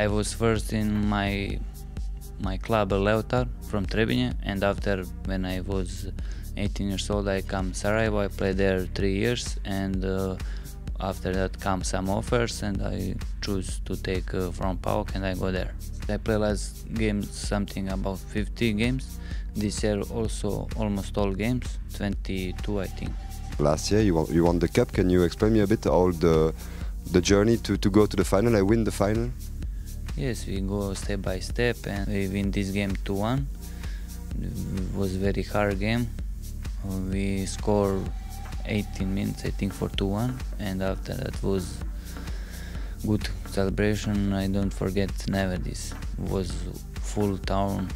I was first in my my club Leotar from Trebinje, and after when I was 18 years old, I come Sarajevo. I played there three years, and uh, after that come some offers, and I choose to take uh, from PAOK, and I go there. I play last game something about 50 games. This year also almost all games, 22 I think. Last year you won, you won the cup. Can you explain me a bit all the the journey to, to go to the final? I win the final. Yes, we go step by step and we win this game 2-1. It was very hard game. We score 18 minutes I think for 2-1 and after that was good celebration. I don't forget never this. Was full town.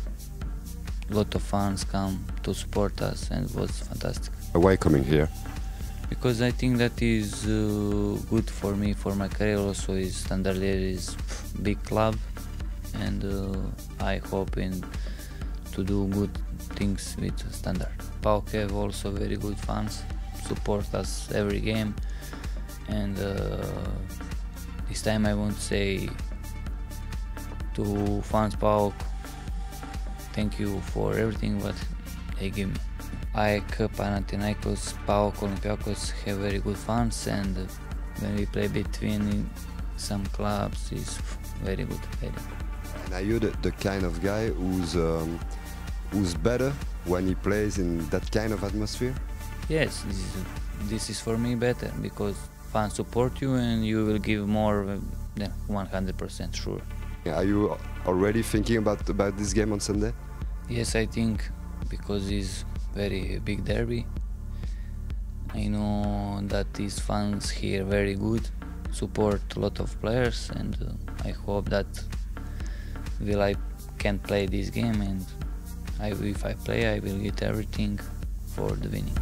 Lot of fans come to support us and it was fantastic. Why coming here? Because I think that is uh, good for me for my career. Also, is Standard is big club, and uh, I hope in to do good things with Standard. PAOK have also very good fans, support us every game, and uh, this time I want to say to fans PAOK, thank you for everything what they give me. AEK, Panathinaikos, PAOK, Olympiacos have very good fans and when we play between some clubs is very good. Very. And are you the, the kind of guy who's um, who's better when he plays in that kind of atmosphere? Yes, this is, this is for me better because fans support you and you will give more than 100% sure. Are you already thinking about about this game on Sunday? Yes, I think because it's very big derby. I know that these fans here very good, support a lot of players, and uh, I hope that will I can play this game and I, if I play, I will get everything for the winning.